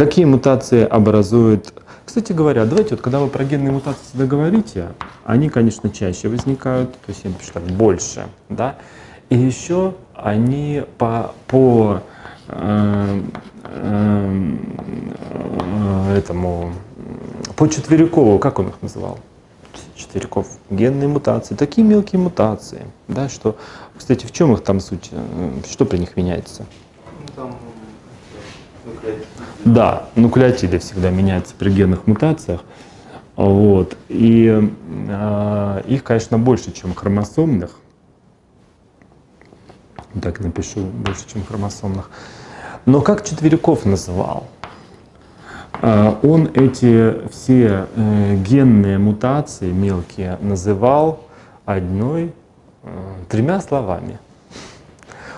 Какие мутации образуют... Кстати говоря, давайте вот, когда вы про генные мутации всегда говорите, они, конечно, чаще возникают, то есть я напишу так, больше, да, и еще они по, по э, э, этому, по Четверикову, как он их называл? Четвериков, генные мутации, такие мелкие мутации, да, что, кстати, в чем их там суть, э, что при них меняется? Ну, там нуклеотиды. Да, нуклеотиды всегда меняются при генных мутациях. Вот. И э, их, конечно, больше, чем хромосомных. Так напишу, больше, чем хромосомных. Но как Четвериков называл? Э, он эти все э, генные мутации мелкие называл одной, э, тремя словами.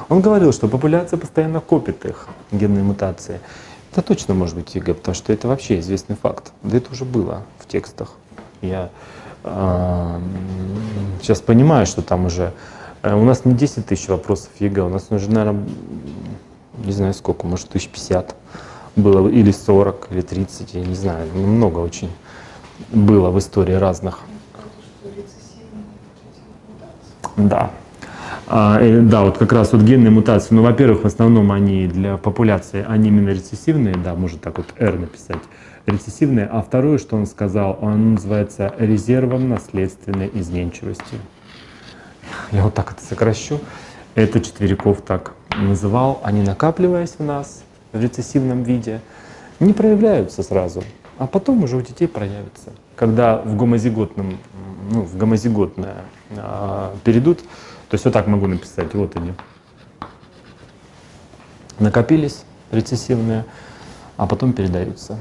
Он говорил, что популяция постоянно копит их, генные мутации. Это точно может быть ЕГЭ, потому что это вообще известный факт. Да это уже было в текстах. Я э, сейчас понимаю, что там уже... э, у нас не 10 тысяч вопросов ЕГЭ, у нас уже, наверное, не знаю сколько, может, тысяч пятьдесят было, или 40, или 30, я не знаю, ну, много очень было в истории разных. Да. А, э, да, вот как раз вот генные мутации, ну, во-первых, в основном они для популяции, они именно рецессивные, да, может так вот R написать, рецессивные. А второе, что он сказал, он называется резервом наследственной изменчивости. Я вот так это сокращу. Это Четвериков так называл. Они, накапливаясь в нас в рецессивном виде, не проявляются сразу, а потом уже у детей проявятся. Когда в гомозиготном, ну, в гомозиготное а, перейдут, то есть вот так могу написать, вот они. Накопились рецессивные, а потом передаются.